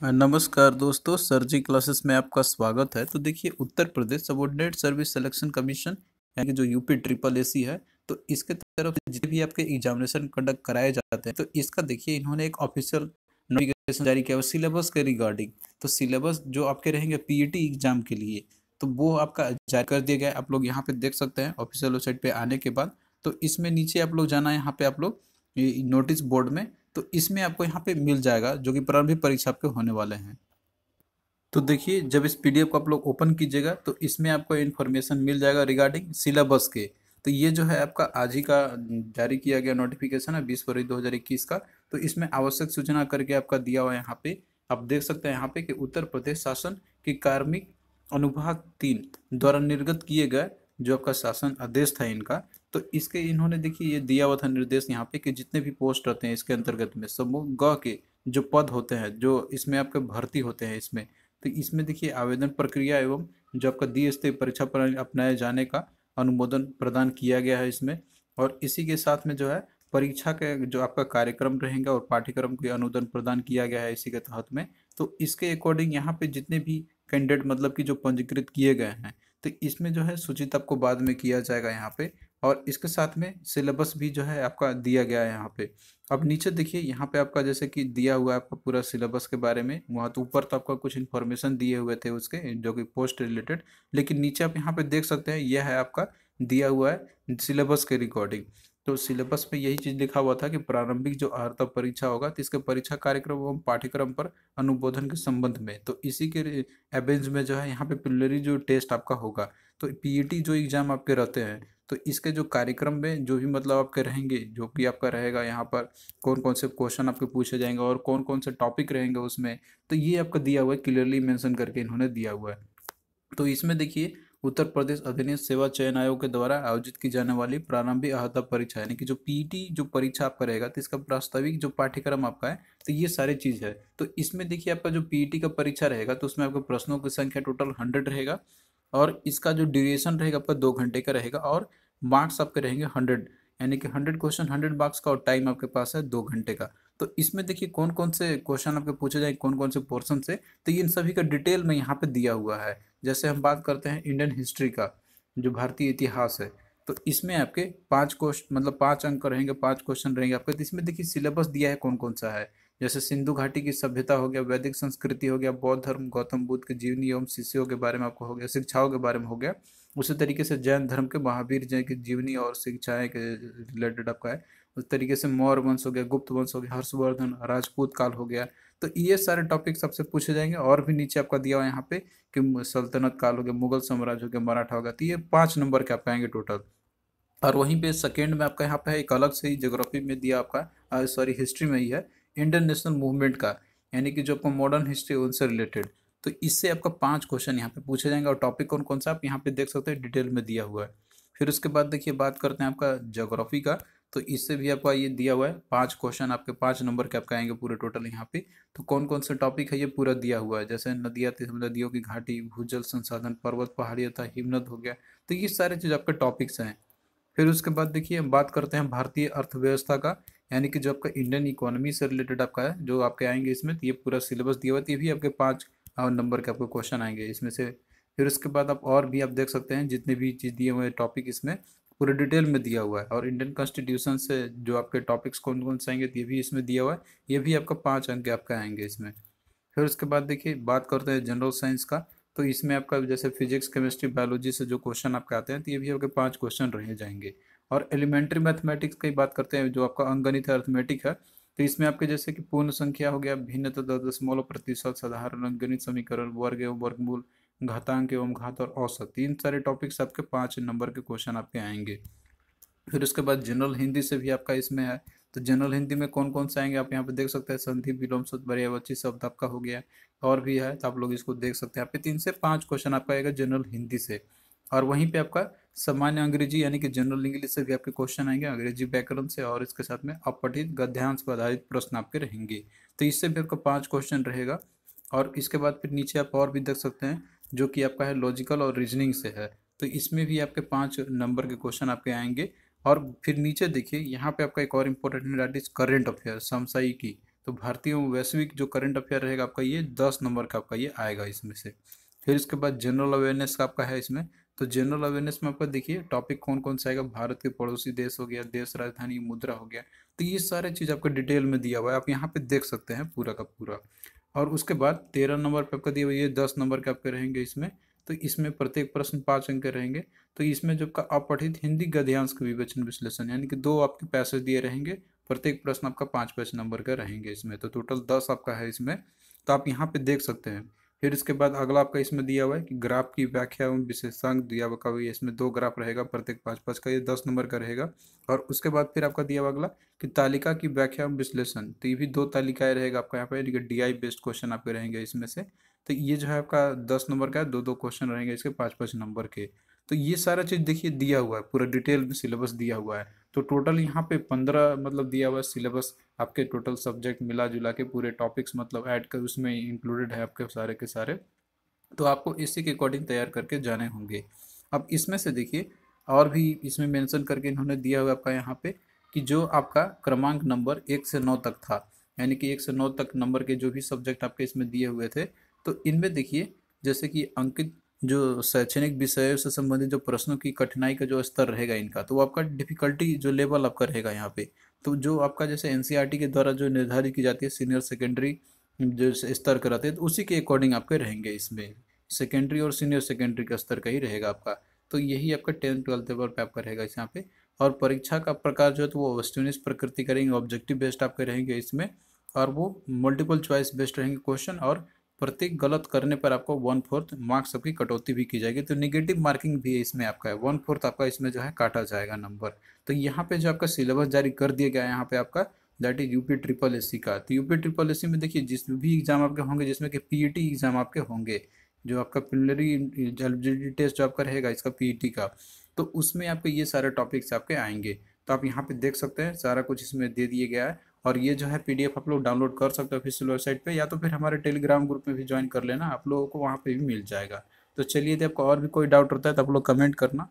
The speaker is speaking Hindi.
नमस्कार दोस्तों सरजी क्लासेस में आपका स्वागत है। तो देखिए, Uttar Pradesh subordinate service selection commission, यानी कि जो यूपी ट्रिपल एसी है तो इसके तरफ़ से जितने भी आपके एग्जामिनेशन कंडक्ट कराए जाते हैं तो इसका देखिए, इन्होंने एक ऑफिशियल नोटिफिकेशन जारी किया सिलेबस के रिगार्डिंग। तो सिलेबस जो आपके रहेंगे पीईटी एग्ज़ाम के लिए तो वो आपका जारी कर दिया गया आप लोग यहाँ पे देख सकते हैं, ऑफिशियल वेबसाइट पे आने के बाद। तो इसमें नीचे आप लोग जाना है, यहाँ पे आप लोग नोटिस बोर्ड में तो इसमें आपको यहाँ पे मिल जाएगा, जो कि प्रारंभिक परीक्षा आपके होने वाले हैं। तो देखिए, जब इस पीडीएफ को आप लोग ओपन कीजिएगा तो इसमें आपको इन्फॉर्मेशन मिल जाएगा रिगार्डिंग सिलेबस के। तो ये जो है आपका आज ही का जारी किया गया नोटिफिकेशन है, बीस फरवरी 2021 का। तो इसमें आवश्यक सूचना करके आपका दिया हुआ है यहाँ पे। आप देख सकते हैं यहाँ पे कि उत्तर प्रदेश शासन के कार्मिक अनुभाग तीन द्वारा निर्गत किए गए जो आपका शासन आदेश था इनका तो इसके इन्होंने देखिए, ये दिया हुआ था निर्देश यहाँ पे कि जितने भी पोस्ट रहते हैं इसके अंतर्गत में समूह ग के जो पद होते हैं, जो इसमें आपके भर्ती होते हैं इसमें। तो इसमें देखिए आवेदन प्रक्रिया एवं जो आपका दी स्तरीय परीक्षा पर अपनाए जाने का अनुमोदन प्रदान किया गया है इसमें और इसी के साथ में जो है परीक्षा के जो आपका कार्यक्रम रहेगा और पाठ्यक्रम के अनुदान प्रदान किया गया है इसी के तहत में। तो इसके अकॉर्डिंग यहाँ पे जितने भी कैंडिडेट मतलब कि जो पंजीकृत किए गए हैं तो इसमें जो है सूचित आपको बाद में किया जाएगा यहाँ पे। और इसके साथ में सिलेबस भी जो है आपका दिया गया है यहाँ पे। अब नीचे देखिए, यहाँ पे आपका जैसे कि दिया हुआ है आपका पूरा सिलेबस के बारे में, वहाँ तो ऊपर तो आपका कुछ इन्फॉर्मेशन दिए हुए थे उसके, जो कि पोस्ट रिलेटेड लेकिन नीचे आप यहाँ पे देख सकते हैं, यह है आपका दिया हुआ है सिलेबस के रिकॉर्डिंग तो सिलेबस में यही चीज़ लिखा हुआ था कि प्रारंभिक जो अर्हता परीक्षा होगा तो इसके परीक्षा कार्यक्रम एवं पाठ्यक्रम पर अनुबोधन के संबंध में। तो इसी के एवेंज में जो है, यहाँ पे पिलरी जो टेस्ट आपका होगा तो पीईटी जो एग्ज़ाम आपके रहते हैं तो इसके जो कार्यक्रम में जो भी मतलब आपके रहेंगे, जो भी आपका रहेगा यहाँ पर कौन कौन से क्वेश्चन आपके पूछे जाएँगे और कौन कौन से टॉपिक रहेंगे उसमें तो ये आपका दिया हुआ है क्लियरली मेंशन करके इन्होंने दिया हुआ है। तो इसमें देखिए, उत्तर प्रदेश अधिनियम सेवा चयन आयोग के द्वारा आयोजित की जाने वाली प्रारंभिक अहता परीक्षा, यानी कि जो पीटी जो परीक्षा आपका रहेगा तो इसका प्रास्ताविक जो पाठ्यक्रम आपका है तो ये सारी चीज़ है। तो इसमें देखिए आपका जो पीटी का परीक्षा रहेगा तो उसमें आपके प्रश्नों की संख्या टोटल हंड्रेड रहेगा और इसका जो ड्यूरेशन रहेगा, आपका दो घंटे का रहेगा और मार्क्स आपके रहेंगे हंड्रेड यानी कि हंड्रेड क्वेश्चन हंड्रेड मार्क्स का और टाइम आपके पास है दो घंटे का। तो इसमें देखिए कौन कौन से क्वेश्चन आपके पूछे जाए कौन कौन से पोर्सन से तो इन सभी का डिटेल में यहाँ पे दिया हुआ है। जैसे हम बात करते हैं इंडियन हिस्ट्री का, जो भारतीय इतिहास है तो इसमें आपके पाँच क्वेश्चन मतलब पाँच अंक रहेंगे, पाँच क्वेश्चन रहेंगे आपके। तो इसमें देखिए सिलेबस दिया है कौन कौन सा है। जैसे सिंधु घाटी की सभ्यता हो गया, वैदिक संस्कृति हो गया, बौद्ध धर्म, गौतम बुद्ध के जीवनी एवं शिष्यों के बारे में आपको हो गया, शिक्षाओं के बारे में हो गया। उसी तरीके से जैन धर्म के महावीर जैन की जीवनी और शिक्षाएँ के रिलेटेड आपका है। उस तरीके से मौर्य वंश हो गया, गुप्त वंश हो गया, हर्षवर्धन, राजपूत काल हो गया। तो ये सारे टॉपिक सबसे पूछे जाएँगे और भी नीचे आपका दिया हुआ यहाँ पे कि सल्तनत काल हो गया, मुगल साम्राज्य हो गया, मराठा हो गया। तो ये पाँच नंबर के आप आएँगे टोटल और वहीं पे सेकेंड में आपका यहाँ पे एक अलग से ही जोग्राफी में दिया आपका सॉरी हिस्ट्री में ही है इंडियन नेशनल मूवमेंट का। यानी कि जो आपको मॉडर्न हिस्ट्री उनसे रिलेटेड तो इससे आपका पाँच क्वेश्चन यहाँ पे पूछे जाएँगे और टॉपिक कौन कौन सा आप यहाँ पे देख सकते हैं डिटेल में दिया हुआ है। फिर उसके बाद देखिए बात करते हैं आपका जोग्राफी का तो इससे भी आपका ये दिया हुआ है, पाँच क्वेश्चन आपके पाँच नंबर के आपके आएँगे पूरे टोटल यहाँ पे। तो कौन कौन सा टॉपिक है ये पूरा दिया हुआ है, जैसे नदिया नदियों की घाटी, भूजल संसाधन, पर्वत पहाड़ी तथा हिमनद हो गया तो ये सारे चीज़ आपके टॉपिक्स हैं। फिर उसके बाद देखिए हम बात करते हैं भारतीय अर्थव्यवस्था का, यानी कि जो आपका इंडियन इकोनॉमी से रिलेटेड आपका है, जो आपके आएँगे इसमें तो ये पूरा सिलेबस दिया हुआ है तो ये भी आपके पाँच नंबर के आपको क्वेश्चन आएँगे। इसमें से फिर उसके बाद आप और भी आप देख सकते हैं, जितने भी चीज़ दिए हुए टॉपिक इसमें पूरे डिटेल में दिया हुआ है। और इंडियन कॉन्स्टिट्यूशन से जो आपके टॉपिक्स कौन कौन से आएँगे, ये भी इसमें दिया हुआ है। ये भी आपका पाँच अंक आपका आएँगे इसमें। फिर उसके बाद देखिए, बात करते हैं जनरल साइंस का। तो इसमें आपका जैसे फिजिक्स केमिस्ट्री बायोलॉजी से जो क्वेश्चन आपके आते हैं तो ये भी आपके पाँच क्वेश्चन रह जाएँगे। और एलिमेंट्री मैथमेटिक्स की बात करते हैं, जो आपका अंगणित है अर्थमेटिक है तो इसमें आपके जैसे कि पूर्ण संख्या हो गया भिन्न तथा दशमलव प्रतिशत, साधारण अंगणित समीकरण, वर्ग एवं वर्गमूल, घातांक एवं घात और औसत। तीन सारे टॉपिक्स आपके पाँच नंबर के क्वेश्चन आपके आएँगे। फिर उसके बाद जनरल हिंदी से भी आपका इसमें है। तो जनरल हिंदी में कौन कौन से आएँगे, आप यहाँ पे देख सकते हैं। संधि विलोम शब्द बरियावची शब्द आपका हो गया। और भी है तो आप लोग इसको देख सकते हैं। यहाँ पे तीन से पाँच क्वेश्चन आपका आएगा जनरल हिंदी से। और वहीं पे आपका सामान्य अंग्रेज़ी यानी कि जनरल इंग्लिश से भी आपके क्वेश्चन आएँगे, अंग्रेज़ी व्याकरण से और इसके साथ में अपठित गद्यांश पर आधारित प्रश्न आपके रहेंगे। तो इससे भी आपका पाँच क्वेश्चन रहेगा और इसके बाद फिर नीचे आप और भी देख सकते हैं, जो कि आपका है लॉजिकल और रीजनिंग से है। तो इसमें भी आपके पाँच नंबर के क्वेश्चन आपके आएँगे और फिर नीचे देखिए, यहाँ पे आपका एक और important that is current affair समसाई की। तो भारतीय वैश्विक जो करंट अफेयर रहेगा आपका, ये दस नंबर का आपका ये आएगा इसमें से। फिर इसके बाद जनरल अवेयरनेस का आपका है इसमें तो जनरल अवेयरनेस में आपका देखिए टॉपिक कौन कौन सा आएगा? भारत के पड़ोसी देश हो गया, देश राजधानी मुद्रा हो गया। तो ये सारे चीज़ आपका डिटेल में दिया हुआ है। आप यहाँ पे देख सकते हैं पूरा का पूरा। और उसके बाद तेरह नंबर पे आपका दिया हुआ ये दस नंबर के आपके रहेंगे इसमें। तो इसमें प्रत्येक प्रश्न पाँच अंक रहेंगे। तो इसमें जो आपका अपठित हिंदी गद्यांश का विवेचन विश्लेषण, यानी कि दो आपके पैसेज दिए रहेंगे, प्रत्येक प्रश्न आपका पाँच पाँच नंबर का रहेंगे इसमें। तो टोटल दस आपका है इसमें। तो आप यहाँ पे देख सकते हैं। फिर इसके बाद अगला आपका इसमें दिया हुआ है कि ग्राफ की व्याख्या एवं विशेषांक दिया हुआ का इसमें दो ग्राफ रहेगा, प्रत्येक पाँच पाँच का ये दस नंबर का रहेगा। और उसके बाद फिर आपका दिया हुआ अगला कि तालिका की व्याख्या एवं विश्लेषण। तो ये भी दो तालिकाएँ रहेगा आपका यहाँ पे डी आई बेस्ड क्वेश्चन आपके रहेंगे इसमें से। तो ये जो है आपका दस नंबर का दो दो क्वेश्चन रहेंगे इसके पाँच पाँच नंबर के। तो ये सारा चीज़ देखिए दिया हुआ है, पूरा डिटेल सिलेबस दिया हुआ है। तो टोटल यहाँ पे पंद्रह मतलब दिया हुआ सिलेबस आपके टोटल सब्जेक्ट मिला जुला के पूरे टॉपिक्स मतलब ऐड कर उसमें इंक्लूडेड है आपके सारे के सारे। तो आपको इसी के अकॉर्डिंग तैयार करके जाने होंगे। अब इसमें से देखिए, और भी इसमें मेंशन करके इन्होंने दिया हुआ आपका यहाँ पे कि जो आपका क्रमांक नंबर एक से नौ तक था, यानी कि एक से नौ तक नंबर के जो भी सब्जेक्ट आपके इसमें दिए हुए थे। तो इनमें देखिए, जैसे कि अंकित जो शैक्षणिक विषयों से संबंधित जो प्रश्नों की कठिनाई का जो स्तर रहेगा इनका तो वो आपका डिफिकल्टी जो लेवल आपका रहेगा यहाँ पे। तो जो आपका जैसे एन e के द्वारा जो निर्धारित की जाती है सीनियर सेकेंडरी जो स्तर का रहते हैं तो उसी के अकॉर्डिंग आपके रहेंगे इसमें। सेकेंडरी और सीनियर सेकेंडरी का स्तर का ही रहेगा आपका। तो यही आपका टेंथ ट्वेल्थ लेवल पे आपका रहेगा इस यहाँ पे। और परीक्षा का प्रकार जो है तो वो वस्तुनिष्ठ प्रकृति करेंगे ऑब्जेक्टिव बेस्ड आपके रहेंगे इसमें। और वो मल्टीपल चॉइस बेस्ड रहेंगे क्वेश्चन और प्रत्येक गलत करने पर आपको वन फोर्थ मार्क्स सबकी कटौती भी की जाएगी। तो निगेटिव मार्किंग भी इसमें आपका है। वन फोर्थ आपका इसमें जो है काटा जाएगा नंबर तो यहाँ पे जो आपका सिलेबस जारी कर दिया गया है, यहाँ पे आपका that is UP triple S का। तो यूपी ट्रिपल एस में देखिए, जिस भी एग्ज़ाम आपके होंगे, जिसमें कि पीईटी एग्ज़ाम आपके होंगे, जो आपका प्रिलिनरी एलिजिबिलिटी टेस्ट जो आपका रहेगा, इसका पीईटी का तो उसमें आपके ये सारे टॉपिक्स आपके आएँगे। तो आप यहाँ पे देख सकते हैं, सारा कुछ इसमें दे दिया गया है। और ये जो है पीडीएफ आप लोग डाउनलोड कर सकते हो ऑफिशियल वेबसाइट पे, या तो फिर हमारे टेलीग्राम ग्रुप में भी ज्वाइन कर लेना, आप लोगों को वहाँ पे भी मिल जाएगा। तो चलिए यदि आपको और भी कोई डाउट होता है तो आप लोग कमेंट करना।